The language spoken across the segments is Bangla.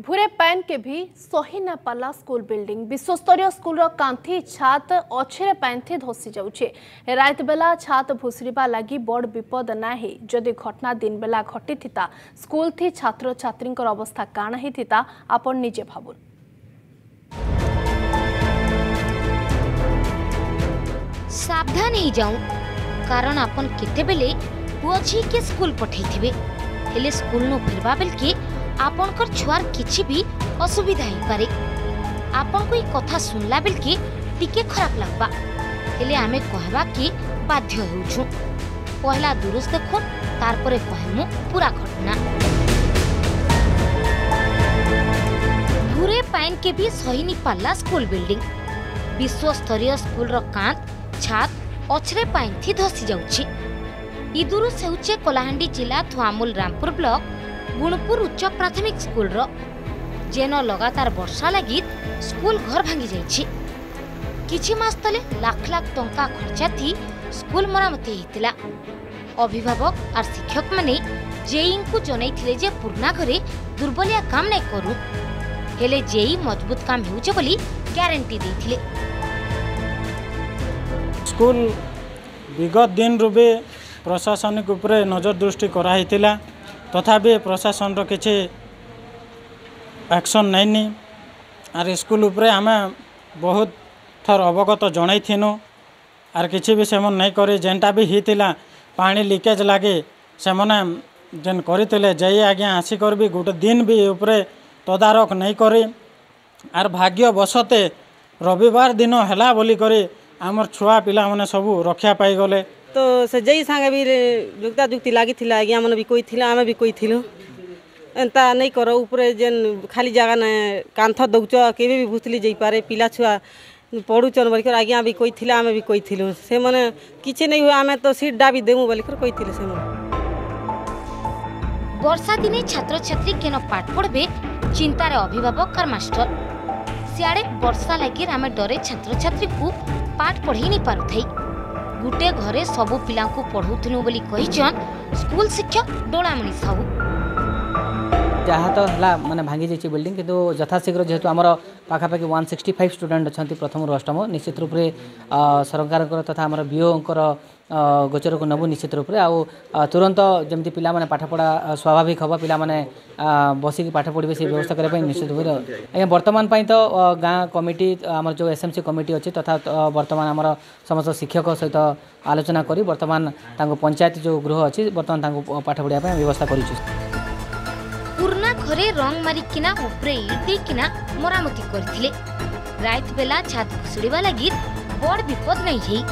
भूरे पैन के भी सही ना पाला स्कूल बिल्डिंग विश्वस्तरीय स्कूल कांथी छात अछरे पैन थी धसी जाऊे रात बेला छात भुसुड़ा लगी बड़ विपद ना हो जदि घटना दिन बेला घटी था स्कूल थी छात्र छात्री अवस्था काण होता आपण निजे भावन सावधान हो जाऊं कारण आपण केतेबेले पुओ झी के स्कूल पठे थे हेले स्कूल नो फिरवा बेल के ଆପଣଙ୍କର ଛୁଆର କିଛି ବି ଅସୁବିଧା ହେଇପାରେ ଆପଣଙ୍କୁ ଏ କଥା ଶୁଣିଲା ବେଳକେ ଟିକେ ଖରାପ ଲାଗ୍ବା ହେଲେ ଆମେ କହିବା କି ବାଧ୍ୟ ହେଉଛୁ ପହିଲା ଦୁରୁସ୍ତ ଦେଖୁନ ତାରପରେ କହିମୁ ପୁରା ଘଟଣା ধুরে পাইন কে বি সহিনি পাল্লা স্কুল বিল্ডিং বিশ্বস্তরীয় স্কুলর কাঁত ছাদ অছরে পাইন থি ধসি যাଉଛି ইদুরু সেউচে কলাহান্ডি জেলা থুয়ামুল রামপুর ব্লক ଗୁଣପୁର ଉଚ୍ଚ ପ୍ରାଥମିକ ସ୍କୁଲର ଯେନ ଲଗାତାର ବର୍ଷା ଲାଗି ସ୍କୁଲ ଘର ଭାଙ୍ଗି ଯାଇଛି କିଛି ମାସ ତଳେ ଲାଖ ଲାଖ ଟଙ୍କା ଖର୍ଚ୍ଚା ଥି ସ୍କୁଲ ମରାମତି ହୋଇଥିଲା ଅଭିଭାବକ ଆର୍ ଶିକ୍ଷକମାନେ ଜେଇଙ୍କୁ ଜଣାଇଥିଲେ ଯେ ପୁରୁଣା ଘରେ ଦୁର୍ବଳିଆ କାମ ନାଇଁ କରୁ ହେଲେ ଜେଇ ମଜବୁତ କାମ ହେଉଛେ ବୋଲି ଗ୍ୟାରେଣ୍ଟି ଦେଇଥିଲେ ସ୍କୁଲ ବିଗତ ଦିନରୁ ବି ପ୍ରଶାସନିକ ଉପରେ ନଜର ଦୃଷ୍ଟି କରାହେଇଥିଲା তথাপি প্রশাসনর কিছু ଆକ୍ସନ୍ ନେଇନି ଆର୍ ସ୍କୁଲ୍ ଉପରେ ଆମେ ବହୁତ ଥର ଅବଗତ ଜଣାଇଥିନୁ ଆର୍ କିଛି ବି ସେମାନେ ନାଇଁ କରି ଯେନ୍ଟା ବି ହେଇଥିଲା ପାଣି ଲିକେଜ୍ ଲାଗି ସେମାନେ ଯେନ୍ କରିଥିଲେ ଯାଇ ଆଜ୍ଞା ଆସିକରି ବି ଗୋଟେ ଦିନ ବି ଉପରେ ତଦାରଖ ନେଇକରି ଆର୍ ଭାଗ୍ୟବଶତେ ରବିବାର ଦିନ ହେଲା ବୋଲିକରି ଆମର ଛୁଆ ପିଲାମାନେ ସବୁ ରକ୍ଷା ପାଇଗଲେ ତ ସେ ଯେଇ ସାଙ୍ଗେ ବି ଯୁକ୍ତା ଯୁକ୍ତି ଲାଗିଥିଲା ଆଜ୍ଞା ମାନେ ବି କହିଥିଲା ଆମେ ବି କହିଥିଲୁ ଏନ୍ତା ନେଇ କର ଉପରେ ଯେନ୍ ଖାଲି ଜାଗାନେ କାନ୍ଥ ଦଉଛ କେବେ ବି ଭୁତଲି ଯାଇପାରେ ପିଲା ଛୁଆ ପଢ଼ୁଛନ୍ ବୋଲିକରି ଆଜ୍ଞା ବି କହିଥିଲେ ଆମେ ବି କହିଥିଲୁ ସେମାନେ କିଛି ନେଇ ହୁଏ ଆମେ ତ ସିଟ୍ଟା ବି ଦେମୁ ବୋଲିକରି କହିଥିଲେ ସେମାନେ ବର୍ଷା ଦିନେ ଛାତ୍ରଛାତ୍ରୀ କେନ ପାଠ ପଢ଼ବେ ଚିନ୍ତାରେ ଅଭିଭାବକ ଆର୍ ମାଷ୍ଟର ସିଆଡ଼େ ବର୍ଷା ଲାଗି ଆମେ ଡରେ ଛାତ୍ରଛାତ୍ରୀଙ୍କୁ ପାଠ ପଢ଼େଇ ନେଇ ପାରୁଥାଇ भुटे घरे सबु पिलांकु पढ़ू थिनू बली कही चन स्कूल सिख्या डोलामनी साओ। ଯାହା ତ ହେଲା ମାନେ ଭାଙ୍ଗିଯାଇଛି ବିଲ୍ଡିଂ କିନ୍ତୁ ଯଥାଶୀଘ୍ର ଯେହେତୁ ଆମର ପାଖାପାଖି ୱାନ୍ ସିକ୍ସଟି ଫାଇଭ୍ ଷ୍ଟୁଡେଣ୍ଟ ଅଛନ୍ତି ପ୍ରଥମରୁ ଅଷ୍ଟମ ନିଶ୍ଚିତ ରୂପରେ ସରକାରଙ୍କର ତଥା ଆମର ବିଓଙ୍କର ଗୋଚରକୁ ନେବୁ ନିଶ୍ଚିତ ରୂପରେ ଆଉ ତୁରନ୍ତ ଯେମିତି ପିଲାମାନେ ପାଠପଢ଼ା ସ୍ୱାଭାବିକ ହେବ ପିଲାମାନେ ବସିକି ପାଠ ପଢ଼ିବେ ସେ ବ୍ୟବସ୍ଥା କରିବା ପାଇଁ ନିଶ୍ଚିତ ରୂପରେ ଆଜ୍ଞା ବର୍ତ୍ତମାନ ପାଇଁ ତ ଗାଁ କମିଟି ଆମର ଯେଉଁ ଏସ୍ ଏମ୍ ସି କମିଟି ଅଛି ତଥା ବର୍ତ୍ତମାନ ଆମର ସମସ୍ତ ଶିକ୍ଷକ ସହିତ ଆଲୋଚନା କରି ବର୍ତ୍ତମାନ ତାଙ୍କୁ ପଞ୍ଚାୟତ ଯେଉଁ ଗୃହ ଅଛି ବର୍ତ୍ତମାନ ତାଙ୍କୁ ପାଠ ପଢ଼ିବା ପାଇଁ ବ୍ୟବସ୍ଥା କରିଛୁ ঘরে রং মারিকিনা উপরে ইট দেইকিনা মরামতি করে রাইত বেলা ছাদ ভুষুড়া লাগি বড় বিপদ নাই হই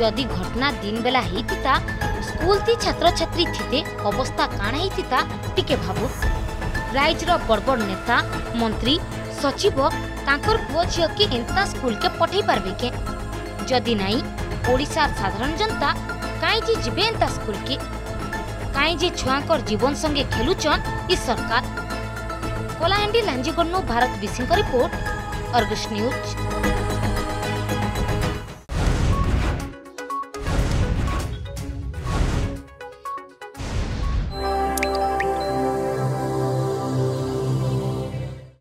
যদি ঘটনা দিন বেলা হইতিতা স্কুলতি ছাত্রছাত্রী থিতে অবস্থা কাণ হইতিতা টিকে ভাবু রাইজর বড়বড় নেতা মন্ত্রী সচিব তাঁকর পুয় ঝিওকে এন্তা স্কুলকে পঠাই পারবে কে যদি নাই ওড়িশার সাধারণ জনতা কাইজি যাবে এন্তা স্কুলকে काई जे छुआकर जीवन संगे खेलुचन ई सरकार कलाहांडी लांजीगणु भारत विसिंग रिपोर्ट अर्गस न्यूज